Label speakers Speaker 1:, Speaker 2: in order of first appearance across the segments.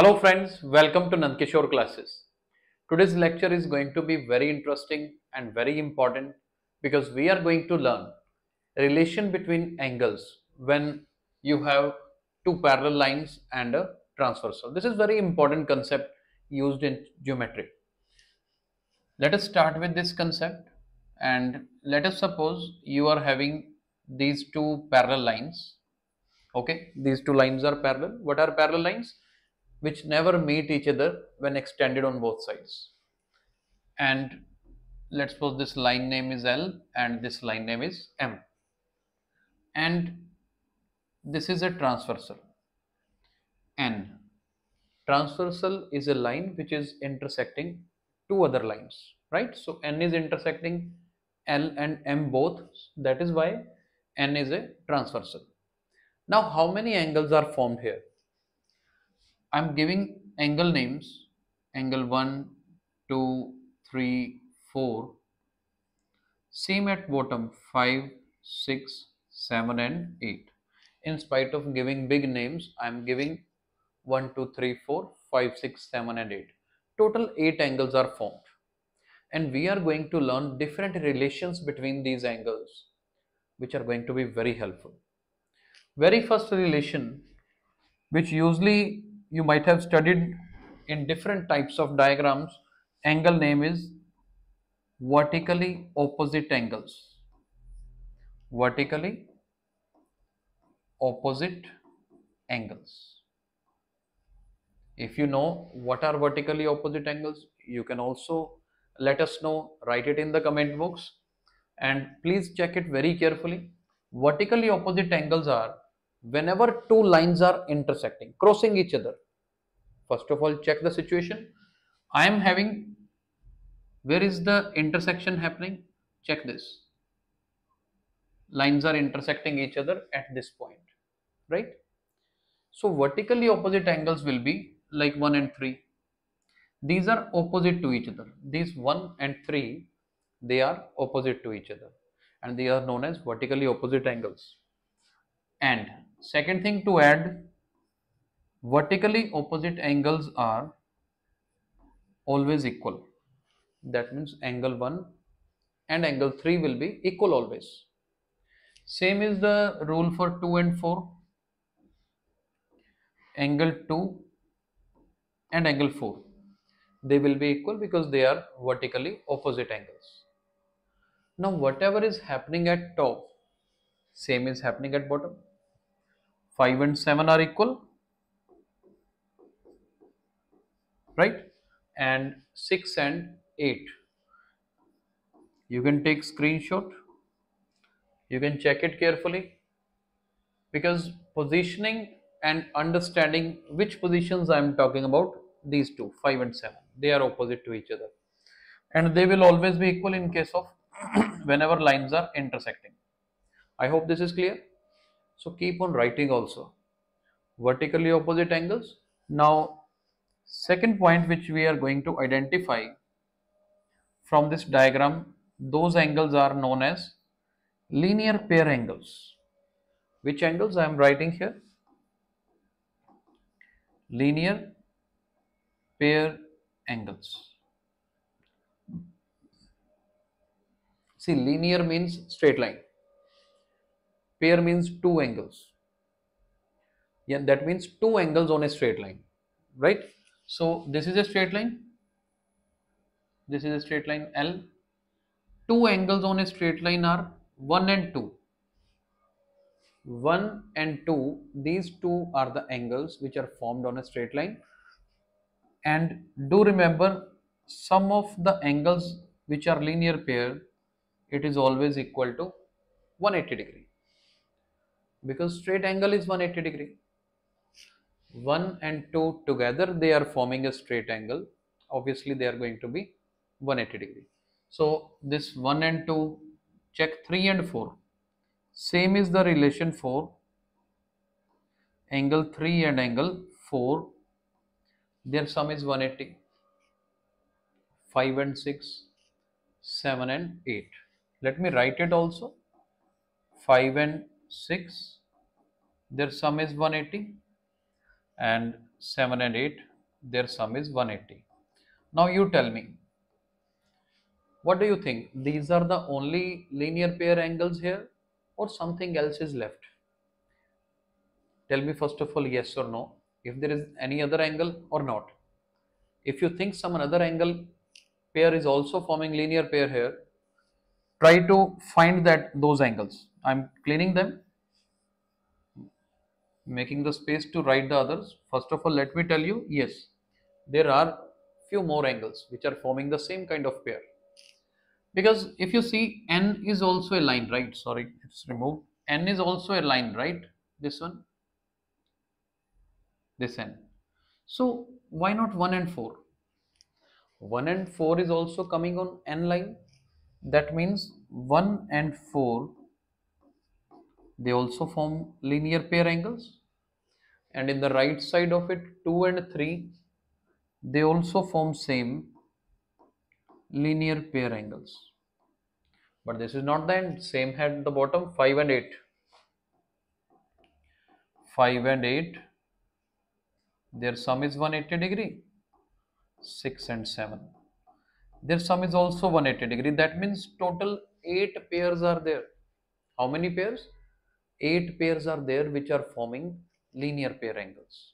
Speaker 1: Hello friends, welcome to Nandkishore classes. Today's lecture is going to be very interesting and very important because we are going to learn relation between angles when you have two parallel lines and a transversal. This is very important concept used in geometry. Let us start with this concept and let us suppose you are having these two parallel lines okay these two lines are parallel what are parallel lines which never meet each other when extended on both sides. And let's suppose this line name is L and this line name is M. And this is a transversal N. Transversal is a line which is intersecting two other lines right? So N is intersecting L and M both. That is why N is a transversal now how many angles are formed here I'm giving angle names angle 1 2 3 4 same at bottom 5 6 7 and 8 in spite of giving big names I'm giving 1 2 3 4 5 6 7 and 8 total 8 angles are formed. And we are going to learn different relations between these angles which are going to be very helpful. Very first relation which usually you might have studied in different types of diagrams. Angle name is vertically opposite angles. Vertically opposite angles. If you know what are vertically opposite angles you can also let us know. Write it in the comment box. And please check it very carefully. Vertically opposite angles are whenever two lines are intersecting crossing each other first of all check the situation. I am having where is the intersection happening? Check this. Lines are intersecting each other at this point right? So vertically opposite angles will be like 1 and 3 these are opposite to each other. These 1 and 3 they are opposite to each other. And they are known as vertically opposite angles. And second thing to add vertically opposite angles are always equal. That means angle 1 and angle 3 will be equal always. Same is the rule for 2 and 4 angle 2 and angle 4 they will be equal because they are vertically opposite angles. Now whatever is happening at top same is happening at bottom 5 and 7 are equal right? And 6 and 8 you can take screenshot. You can check it carefully. Because positioning and understanding which positions I am talking about these two 5 and 7 they are opposite to each other. And they will always be equal in case of whenever lines are intersecting. I hope this is clear so keep on writing also. Vertically opposite angles. Now second point which we are going to identify from this diagram those angles are known as linear pair angles. Which angles I am writing here? Linear pair angles. See linear means straight line pair means two angles. Yeah that means two angles on a straight line right? So this is a straight line. This is a straight line L. Two angles on a straight line are 1 and 2 1 and 2 these two are the angles which are formed on a straight line. And do remember sum of the angles which are linear pair it is always equal to 180 degree because straight angle is 180 degree. 1 and 2 together they are forming a straight angle. Obviously they are going to be 180 degree. So this 1 and 2 check 3 and 4 same is the relation for angle 3 and angle 4 their sum is 180 5 and 6 7 and 8 let me write it also. 5 and 6 their sum is 180 and 7 and 8, their sum is 180. Now you tell me, what do you think? These are the only linear pair angles here or something else is left? Tell me first of all yes or no, if there is any other angle or not. If you think some another angle pair is also forming linear pair here, try to find that those angles. I'm cleaning them making the space to write the others. First of all, let me tell you, yes, there are few more angles which are forming the same kind of pair. Because if you see n is also a line, right? Sorry, it's removed. n is also a line, right? This one, this n. So why not 1 and 4? 1 and 4 is also coming on n line. That means 1 and 4 they also form linear pair angles. And in the right side of it 2 and 3 they also form same linear pair angles. But this is not the end. Same at the bottom 5 and 8 5 and 8 their sum is 180 degree. 6 and 7 their sum is also 180 degree. That means total 8 pairs are there. How many pairs 8 pairs are there which are forming linear pair angles.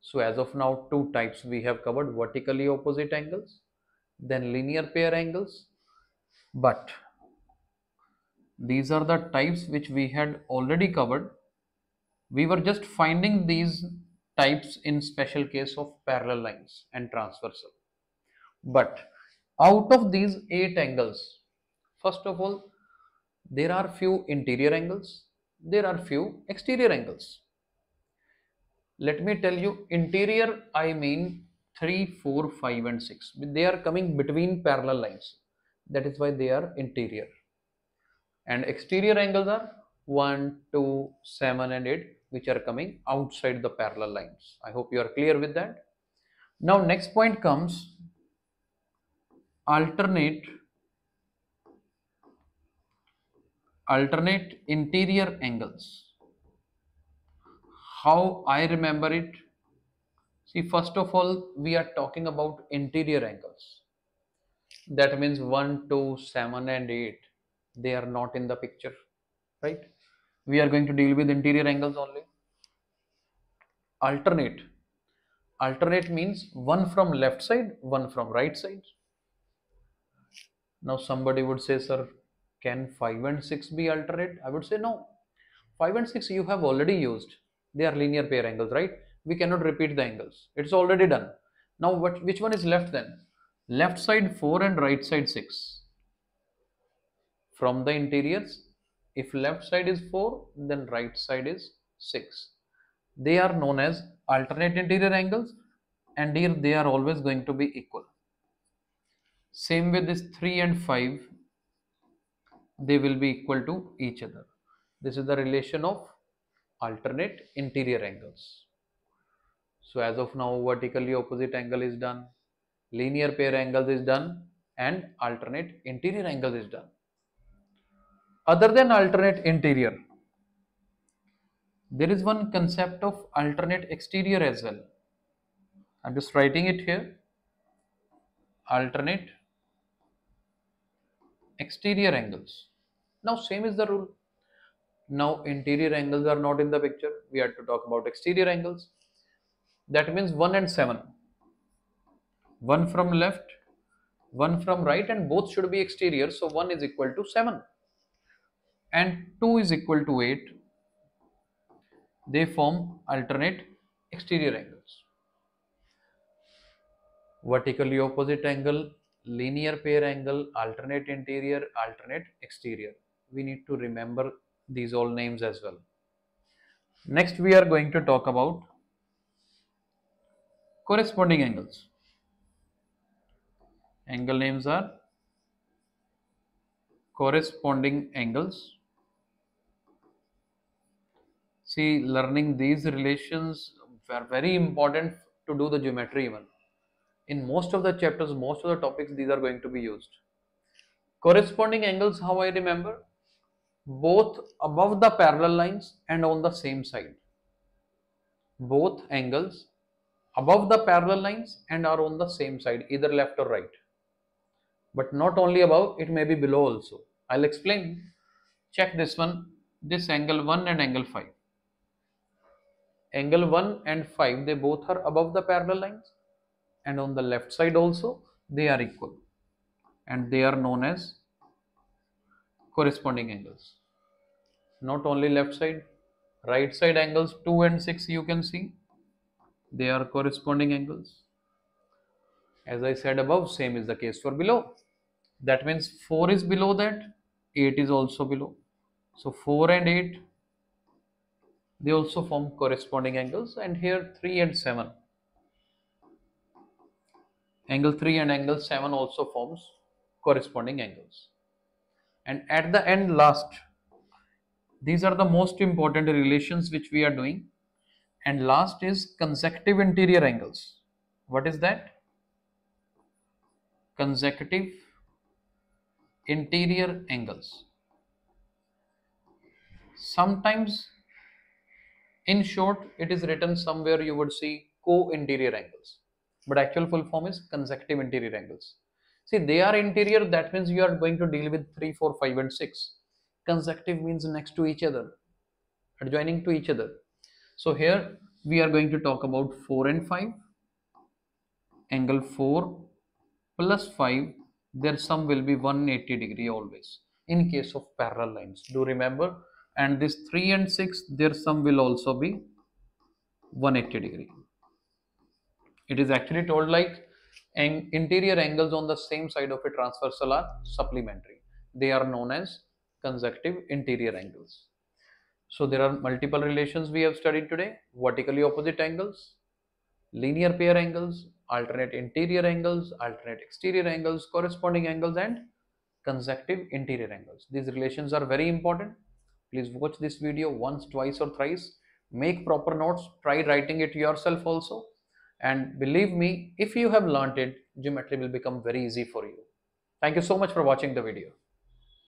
Speaker 1: So as of now two types we have covered vertically opposite angles then linear pair angles but these are the types which we had already covered. We were just finding these types in special case of parallel lines and transversal. But out of these eight angles, first of all, there are few interior angles, there are few exterior angles let me tell you interior I mean 3, 4, 5 and 6. They are coming between parallel lines. That is why they are interior. And exterior angles are 1, 2, 7 and 8 which are coming outside the parallel lines. I hope you are clear with that. Now next point comes alternate alternate interior angles how I remember it. See, first of all, we are talking about interior angles. That means 1, 2, 7 and 8, they are not in the picture, right? We are going to deal with interior angles only. Alternate. Alternate means one from left side, one from right side. Now somebody would say, sir, can 5 and 6 be alternate? I would say no. 5 and 6 you have already used. They are linear pair angles right? We cannot repeat the angles. It's already done. Now what which one is left then? Left side 4 and right side 6 from the interiors if left side is 4 then right side is 6 they are known as alternate interior angles and here they are always going to be equal. Same with this 3 and 5 they will be equal to each other this is the relation of alternate interior angles. So as of now vertically opposite angle is done, linear pair angles is done and alternate interior angle is done. Other than alternate interior, there is one concept of alternate exterior as well. I am just writing it here, alternate exterior angles. Now same is the rule now interior angles are not in the picture. We have to talk about exterior angles. That means 1 and 7. 1 from left, 1 from right and both should be exterior. So 1 is equal to 7 and 2 is equal to 8. They form alternate exterior angles. Vertically opposite angle, linear pair angle, alternate interior, alternate exterior. We need to remember these all names as well. Next we are going to talk about corresponding angles. Angle names are corresponding angles. See learning these relations are very important to do the geometry even. In most of the chapters, most of the topics these are going to be used. Corresponding angles how I remember both above the parallel lines and on the same side. Both angles above the parallel lines and are on the same side, either left or right. But not only above, it may be below also. I'll explain. Check this one, this angle 1 and angle 5. Angle 1 and 5, they both are above the parallel lines and on the left side also, they are equal. And they are known as corresponding angles. Not only left side, right side angles 2 and 6 you can see they are corresponding angles. As I said above same is the case for below. That means 4 is below that 8 is also below. So 4 and 8 they also form corresponding angles. And here 3 and 7 angle 3 and angle 7 also forms corresponding angles and at the end last these are the most important relations which we are doing. And last is consecutive interior angles. What is that? Consecutive interior angles. Sometimes in short it is written somewhere you would see co-interior angles but actual full form is consecutive interior angles. See they are interior that means you are going to deal with 3 4 5 and 6 consecutive means next to each other adjoining to each other. So here we are going to talk about 4 and 5 angle 4 plus 5 their sum will be 180 degree always in case of parallel lines. Do remember? And this 3 and 6 their sum will also be 180 degree it is actually told like interior angles on the same side of a transversal are supplementary they are known as consecutive interior angles. So there are multiple relations we have studied today, vertically opposite angles, linear pair angles, alternate interior angles, alternate exterior angles, corresponding angles and consecutive interior angles. These relations are very important. Please watch this video once, twice or thrice. Make proper notes, try writing it yourself also. And believe me, if you have learnt it, geometry will become very easy for you. Thank you so much for watching the video.